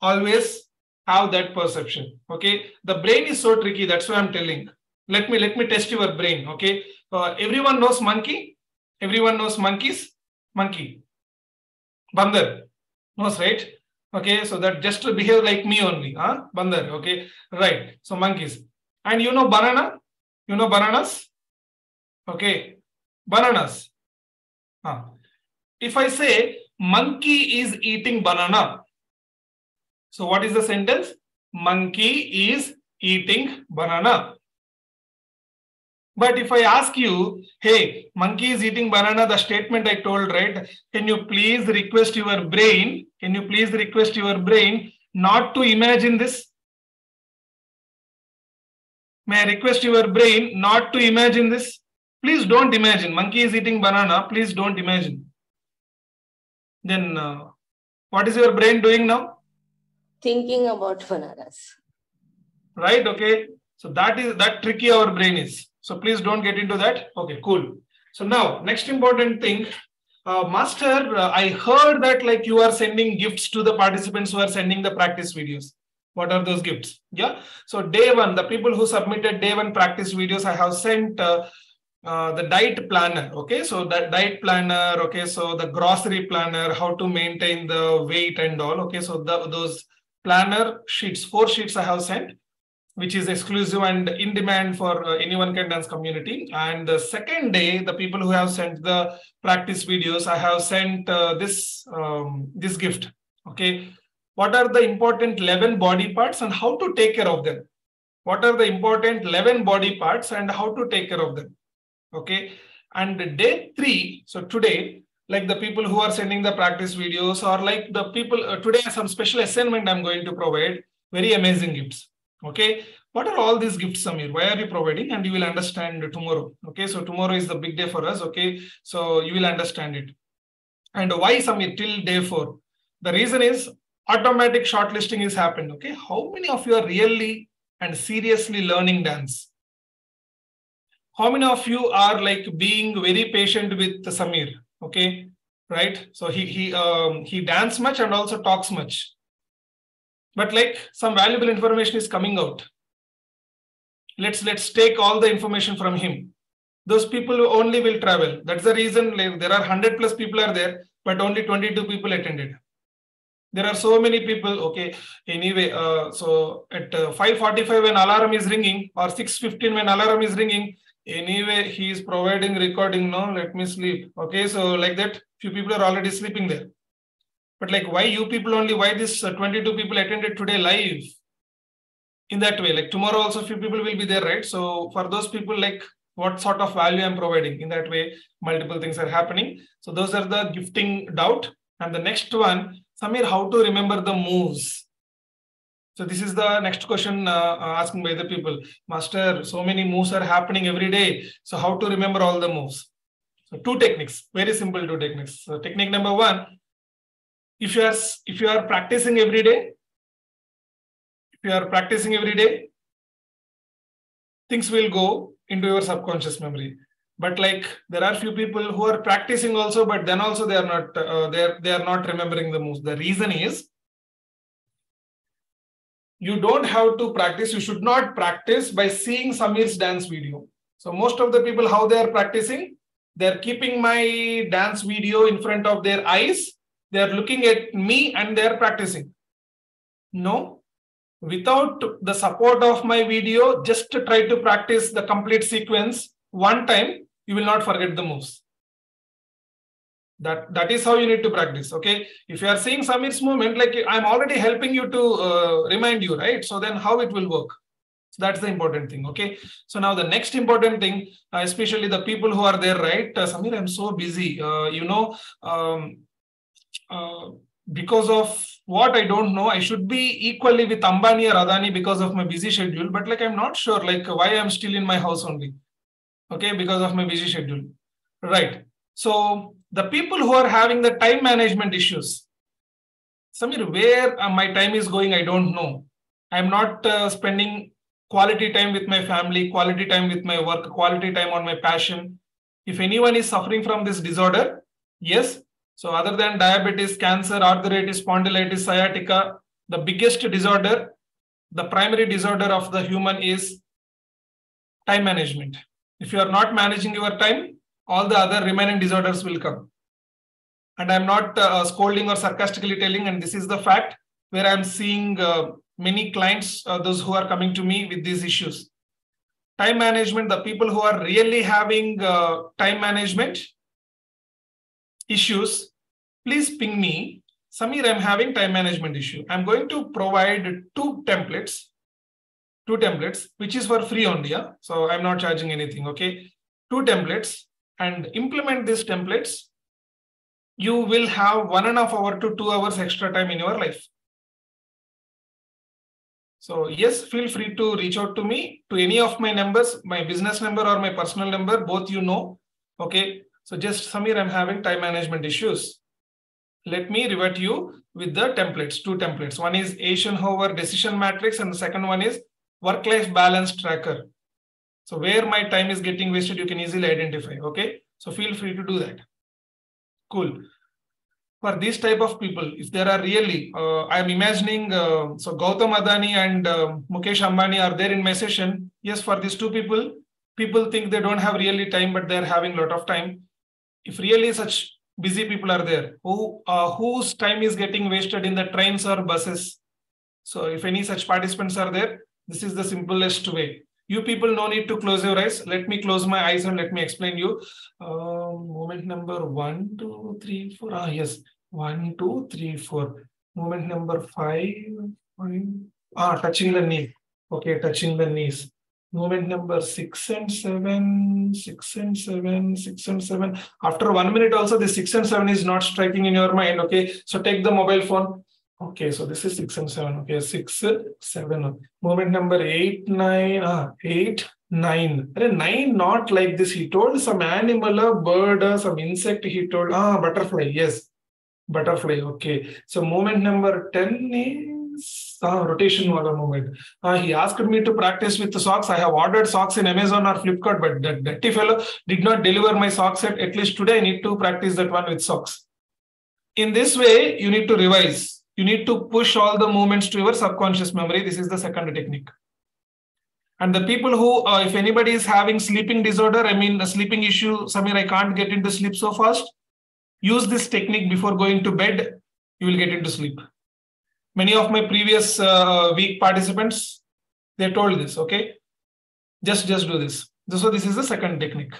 Speaker 1: Always have that perception. Okay. The brain is so tricky. That's why I'm telling. Let me let me test your brain. Okay. Uh, everyone knows monkey. Everyone knows monkeys. Monkey. Bandar. Knows, right? Okay. So that just to behave like me only. Huh? Bandar. Okay. Right. So monkeys. And you know banana? You know bananas? Okay. Bananas. Huh. If I say monkey is eating banana, so what is the sentence? Monkey is eating banana. But if I ask you, hey, monkey is eating banana, the statement I told, right? Can you please request your brain? Can you please request your brain not to imagine this? May I request your brain not to imagine this? Please don't imagine. Monkey is eating banana. Please don't imagine. Then uh, what is your brain doing now?
Speaker 2: Thinking about bananas.
Speaker 1: Right? Okay. So that is that tricky our brain is. So please don't get into that. Okay, cool. So now, next important thing, uh, Master, uh, I heard that like you are sending gifts to the participants who are sending the practice videos. What are those gifts? Yeah. So day one, the people who submitted day one practice videos, I have sent uh, uh, the diet planner. Okay. So that diet planner. Okay. So the grocery planner, how to maintain the weight and all. Okay. So the, those planner sheets, four sheets I have sent which is exclusive and in demand for uh, anyone can dance community. And the second day, the people who have sent the practice videos, I have sent uh, this um, this gift. Okay, what are the important 11 body parts and how to take care of them? What are the important 11 body parts and how to take care of them? Okay, and day three, so today, like the people who are sending the practice videos or like the people uh, today, some special assignment I'm going to provide, very amazing gifts Okay, what are all these gifts, Sameer? Why are you providing? And you will understand tomorrow. Okay, so tomorrow is the big day for us. Okay, so you will understand it. And why, Sameer, till day four? The reason is automatic shortlisting is happened. Okay, how many of you are really and seriously learning dance? How many of you are like being very patient with Sameer? Okay, right? So he he um, he dance much and also talks much but like some valuable information is coming out let's let's take all the information from him those people only will travel that's the reason like, there are 100 plus people are there but only 22 people attended there are so many people okay anyway uh, so at uh, 5:45 when alarm is ringing or 6:15 when alarm is ringing anyway he is providing recording no let me sleep. Okay so like that few people are already sleeping there. But like why you people only why this uh, 22 people attended today live? In that way like tomorrow also few people will be there right? So for those people like what sort of value i'm providing? In that way multiple things are happening. So those are the gifting doubt. And the next one Sameer how to remember the moves? So this is the next question uh, uh asking by the people. Master so many moves are happening every day. So how to remember all the moves? So two techniques very simple two techniques. So technique number one if you are if you are practicing every day if you are practicing every day things will go into your subconscious memory but like there are few people who are practicing also but then also they are not uh, they are they are not remembering the moves the reason is you don't have to practice. You should not practice by seeing Sameer's dance video. So most of the people how they are practicing? They're keeping my dance video in front of their eyes. They are looking at me and they are practicing. No, without the support of my video, just try to practice the complete sequence one time, you will not forget the moves. That, that is how you need to practice. Okay. If you are seeing Sameer's movement, like I'm already helping you to uh, remind you, right? So then how it will work. So that's the important thing. Okay. So now the next important thing, uh, especially the people who are there, right? Uh, Sameer, I'm so busy. Uh, you know, um, uh, because of what I don't know, I should be equally with Ambani or Adani because of my busy schedule. But like I'm not sure, like why I'm still in my house only. Okay, because of my busy schedule. Right. So the people who are having the time management issues, Sameer, where uh, my time is going, I don't know. I'm not uh, spending quality time with my family, quality time with my work, quality time on my passion. If anyone is suffering from this disorder, yes, so other than diabetes, cancer, arthritis, spondylitis, sciatica, the biggest disorder, the primary disorder of the human is time management. If you are not managing your time, all the other remaining disorders will come. And I'm not uh, scolding or sarcastically telling, and this is the fact where I'm seeing uh, many clients, uh, those who are coming to me with these issues. time management, the people who are really having uh, time management issues, please ping me. Sameer, I'm having time management issue. I'm going to provide two templates, two templates, which is for free only. Yeah? So I'm not charging anything. Okay. Two templates and implement these templates. You will have one and a half hour to two hours extra time in your life. So yes, feel free to reach out to me to any of my numbers, my business number or my personal number, both you know. Okay. So just Sameer, I'm having time management issues. Let me revert you with the templates, two templates. One is Eisenhower decision matrix and the second one is work-life balance tracker. So where my time is getting wasted, you can easily identify. Okay. So feel free to do that. Cool for these type of people, if there are really, uh, I'm imagining, uh, so Gautam Adani and uh, Mukesh Ambani are there in my session. Yes, for these two people, people think they don't have really time, but they're having a lot of time. If really such busy people are there, who uh, whose time is getting wasted in the trains or buses. So if any such participants are there, this is the simplest way. You people no need to close your eyes. Let me close my eyes and let me explain you. Uh, moment number one, two, three, four. Ah, yes. One, two, three, four. Moment number five. five. Ah, touching the knee. Okay, touching the knees. Moment number six and seven, six and seven, six and seven. After one minute, also the six and seven is not striking in your mind. Okay, so take the mobile phone, Okay, so this is six and seven. Okay, six, seven. Moment number eight, nine, ah, eight, nine. Nine, not like this. He told some animal, a bird, some insect. He told, ah, butterfly. Yes, butterfly. Okay. So moment number 10 is ah, rotation wala moment. Ah, he asked me to practice with the socks. I have ordered socks in Amazon or Flipkart, but that dirty fellow did not deliver my socks set. At least today I need to practice that one with socks. In this way, you need to revise you need to push all the movements to your subconscious memory. This is the second technique. And the people who, uh, if anybody is having sleeping disorder, I mean, a sleeping issue, Samir, I can't get into sleep so fast. Use this technique before going to bed. You will get into sleep. Many of my previous uh, week participants, they told this, okay? Just, just do this. So this is the second technique.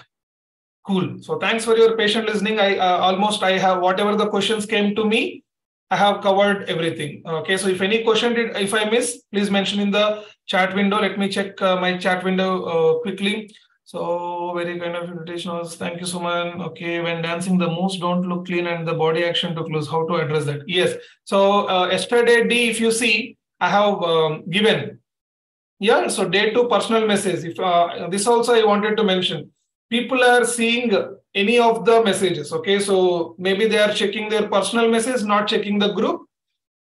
Speaker 1: Cool. So thanks for your patient listening. I uh, almost, I have whatever the questions came to me, I have covered everything. Okay, so if any question did, if I miss, please mention in the chat window. Let me check uh, my chat window uh, quickly. So very kind of invitation was thank you much. Okay, when dancing, the moves don't look clean and the body action to close. How to address that? Yes. So uh, yesterday D, if you see, I have um, given. Yeah. So day two personal message. If uh, this also I wanted to mention, people are seeing any of the messages. Okay, so maybe they are checking their personal message, not checking the group.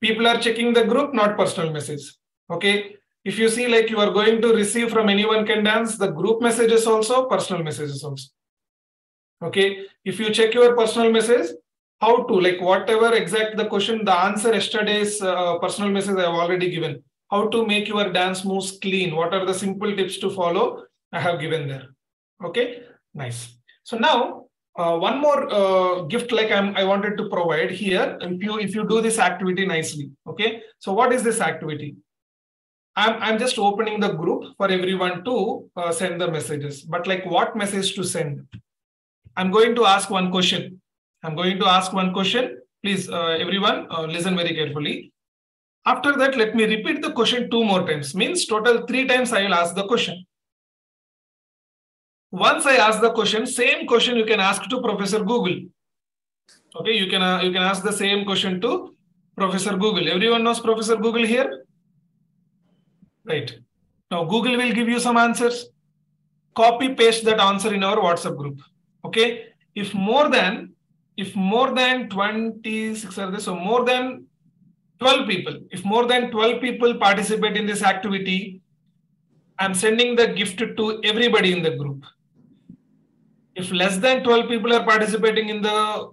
Speaker 1: People are checking the group, not personal message. Okay, if you see like you are going to receive from anyone can dance, the group messages also, personal messages also. Okay, if you check your personal message, how to like whatever exact the question, the answer yesterday's uh, personal message I have already given. How to make your dance moves clean? What are the simple tips to follow? I have given there. Okay, nice. So now uh, one more uh, gift like I'm, I wanted to provide here. If you if you do this activity nicely, okay. So what is this activity? I'm I'm just opening the group for everyone to uh, send the messages. But like what message to send? I'm going to ask one question. I'm going to ask one question. Please, uh, everyone, uh, listen very carefully. After that, let me repeat the question two more times. Means total three times I will ask the question. Once I ask the question, same question you can ask to Professor Google. Okay, you can uh, you can ask the same question to Professor Google. Everyone knows Professor Google here, right? Now Google will give you some answers. Copy paste that answer in our WhatsApp group. Okay, if more than if more than 26 are there, so more than 12 people, if more than 12 people participate in this activity, I'm sending the gift to everybody in the group. If less than 12 people are participating in the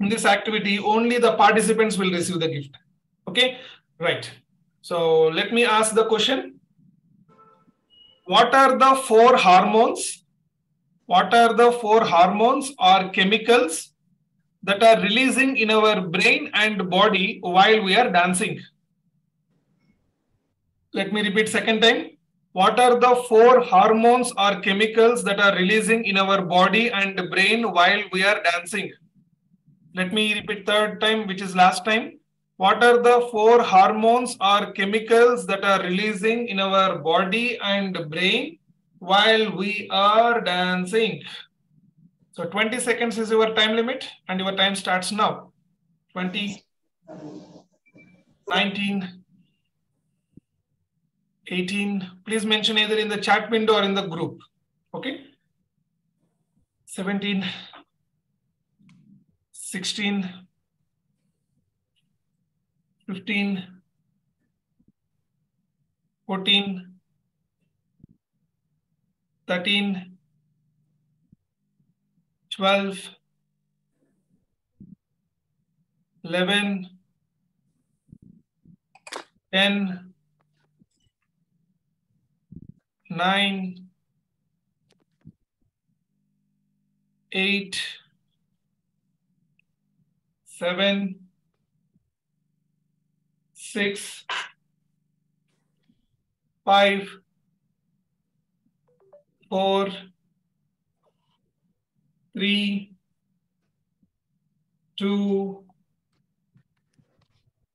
Speaker 1: in this activity, only the participants will receive the gift. Okay, right. So let me ask the question. What are the four hormones? What are the four hormones or chemicals that are releasing in our brain and body while we are dancing? Let me repeat second time. What are the four hormones or chemicals that are releasing in our body and brain while we are dancing? Let me repeat third time, which is last time. What are the four hormones or chemicals that are releasing in our body and brain while we are dancing? So 20 seconds is your time limit and your time starts now. 20, 19, 18. Please mention either in the chat window or in the group. Okay. 17, 16, 15, 14, 13, 12, 11, 10, 9, 8, 7, 6, 5, 4, three, two,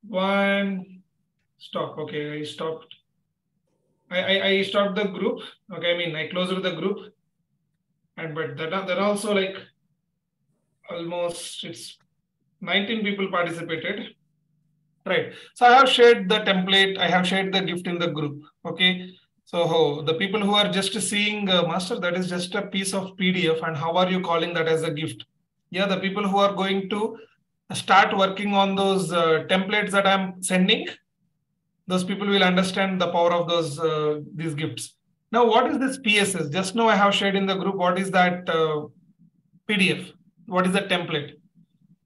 Speaker 1: one, stop. Okay, I stopped. I, I, stopped the group. Okay, I mean, I closed the group. And but that, that also like almost it's 19 people participated. Right. So I have shared the template. I have shared the gift in the group. Okay. So the people who are just seeing uh, master, that is just a piece of PDF. And how are you calling that as a gift? Yeah, the people who are going to start working on those uh, templates that I'm sending, those people will understand the power of those uh, these gifts. Now, what is this PSS? Just now I have shared in the group. What is that uh, PDF? What is the template?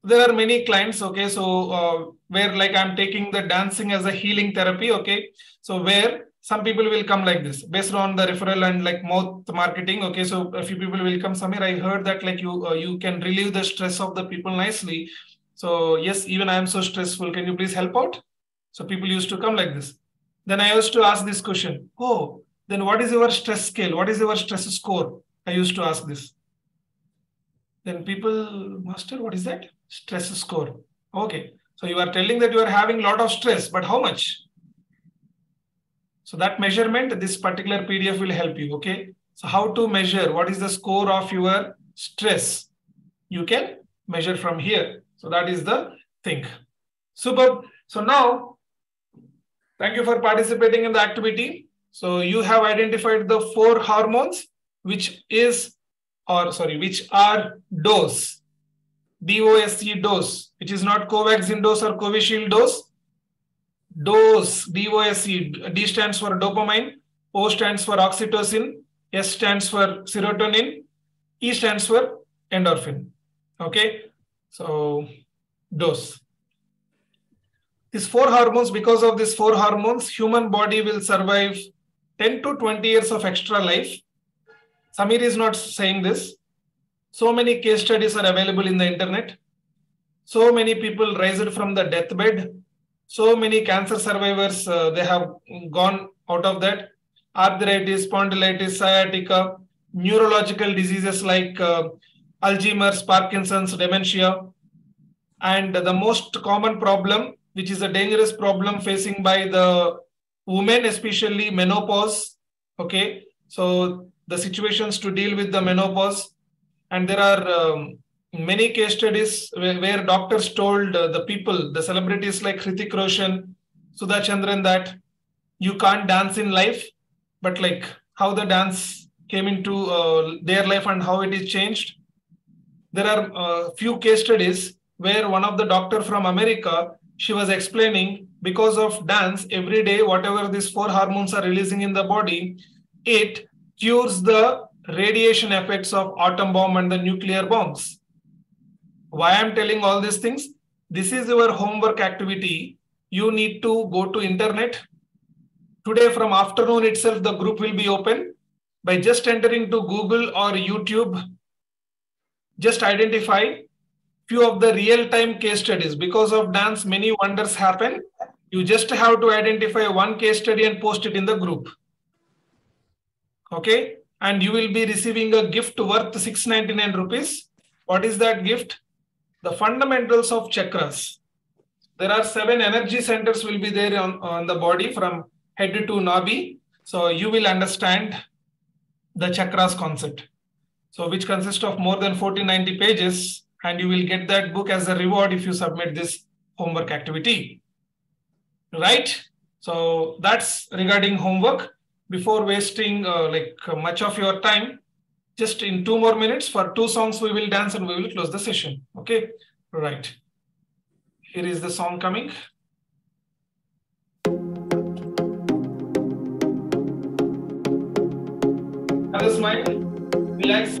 Speaker 1: There are many clients. Okay, so uh, where like I'm taking the dancing as a healing therapy. Okay, so where some people will come like this based on the referral and like mouth marketing okay so a few people will come Sameer i heard that like you uh, you can relieve the stress of the people nicely so yes even i am so stressful can you please help out so people used to come like this then i used to ask this question oh then what is your stress scale what is your stress score i used to ask this then people master what is that stress score okay so you are telling that you are having a lot of stress but how much so that measurement, this particular PDF will help you. Okay. So how to measure? What is the score of your stress? You can measure from here. So that is the thing. Super. So now, thank you for participating in the activity. So you have identified the four hormones, which is, or sorry, which are dose, DOSE dose, which is not Covaxin dose or Covishield dose DOSE, D-O-S-E, D stands for dopamine, O stands for oxytocin, S stands for serotonin, E stands for endorphin. Okay, so dose. These four hormones, because of these four hormones, human body will survive 10 to 20 years of extra life. Sameer is not saying this. So many case studies are available in the internet. So many people raised from the deathbed so many cancer survivors uh, they have gone out of that arthritis spondylitis sciatica neurological diseases like uh, alzheimer's parkinson's dementia and the most common problem which is a dangerous problem facing by the women especially menopause okay so the situations to deal with the menopause and there are um, many case studies where, where doctors told uh, the people, the celebrities like Hrithik Roshan, Sudha Chandran, that you can't dance in life, but like how the dance came into uh, their life and how it is changed. There are a uh, few case studies where one of the doctor from America, she was explaining because of dance every day, whatever these four hormones are releasing in the body, it cures the radiation effects of atom bomb and the nuclear bombs. Why i'm telling all these things? This is your homework activity. You need to go to internet. Today from afternoon itself the group will be open. By just entering to google or youtube just identify few of the real time case studies because of dance many wonders happen you just have to identify one case study and post it in the group Okay. And you will be receiving a gift worth 699 rupees. What is that gift? The fundamentals of chakras. There are seven energy centers will be there on, on the body from head to nabi. So you will understand the chakras concept. So which consists of more than 1490 pages and you will get that book as a reward if you submit this homework activity. Right? So that's regarding homework. Before wasting uh, like uh, much of your time, just in two more minutes for two songs we will dance and we will close the session. Okay, right. Here is the song coming. Have a smile, relax.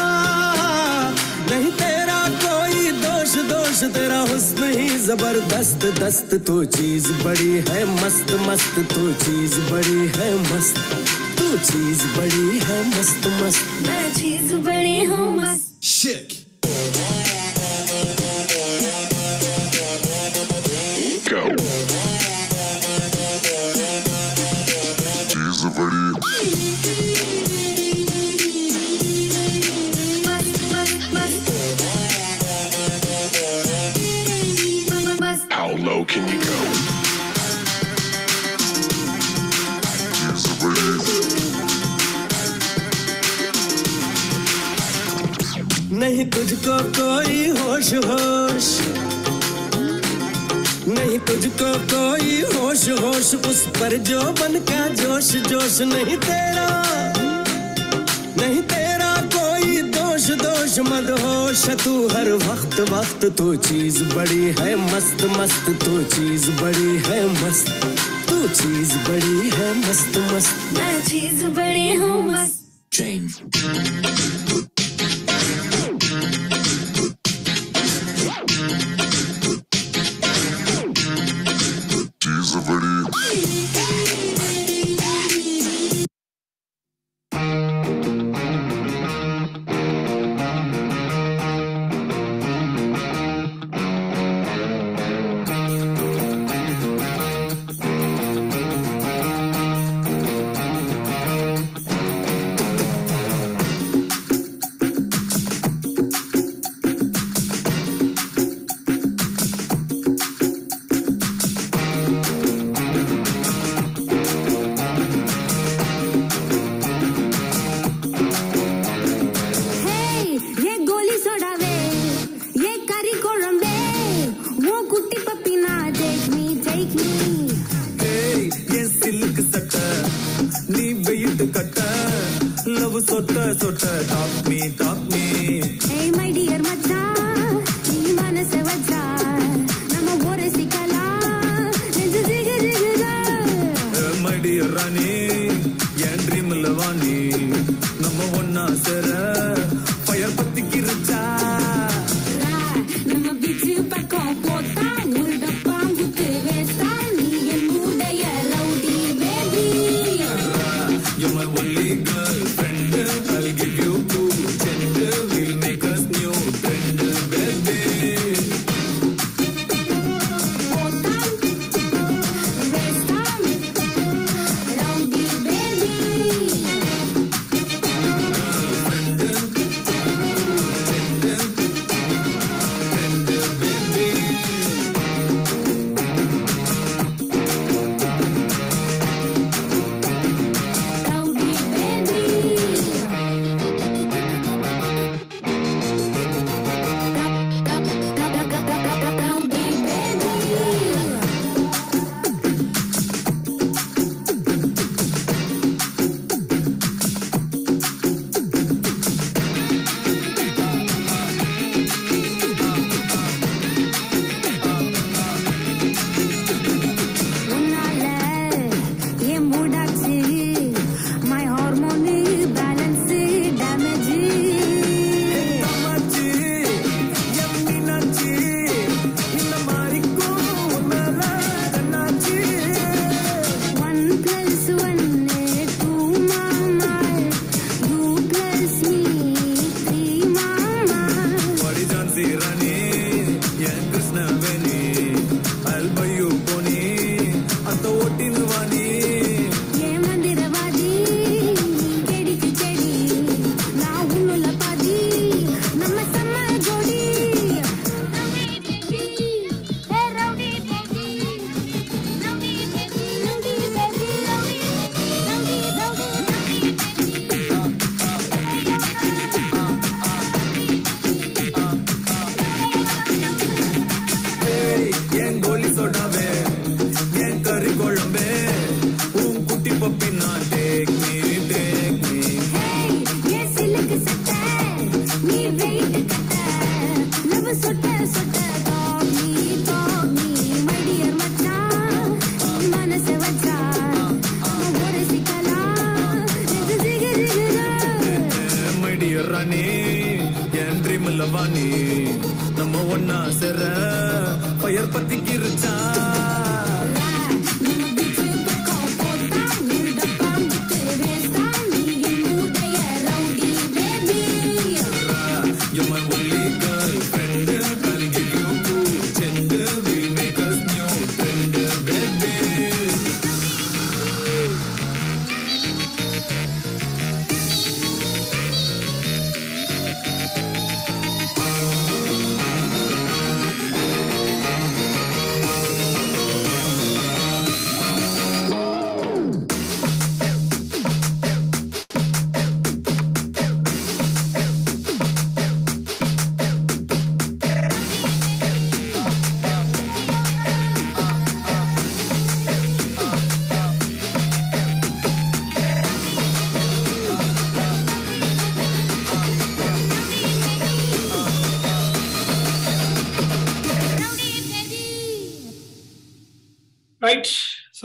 Speaker 4: दोष तेरा हुस्न ही ज़बरदस्त दस्त तो चीज़ बड़ी है मस्त मस्त तो चीज़ बड़ी है मस्त तो चीज़ बड़ी है मस्त मस्त।
Speaker 5: मैं चीज़ बड़ी हूँ मस्त।
Speaker 4: तुझको कोई होश होश। नहीं तुझको कोई होश होश। उस पर जो बन का जोश जोश नहीं तेरा। नहीं तेरा कोई दोष दोष मद होश। तू हर वक्त वक्त तो चीज़ बड़ी है मस्त मस्त। तो चीज़ बड़ी है मस्त। तू चीज़ बड़ी है मस्त मस्त।
Speaker 5: मैं चीज़ बड़ी हूँ मस्त।
Speaker 6: She's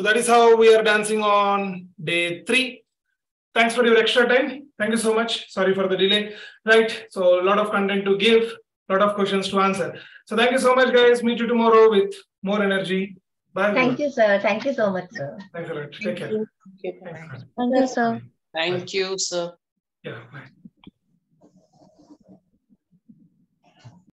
Speaker 1: that is how we are dancing on day three. Thanks for your extra time. Thank you so much. Sorry for the delay. Right. So a lot of content to give, a lot of questions to answer. So thank you so much, guys. Meet you tomorrow with more energy. Bye.
Speaker 3: Thank you, sir. Thank you so much, sir.
Speaker 1: Thanks a lot. Take care.
Speaker 3: Thank you, sir.
Speaker 7: Thank you, sir.
Speaker 1: Yeah. Bye.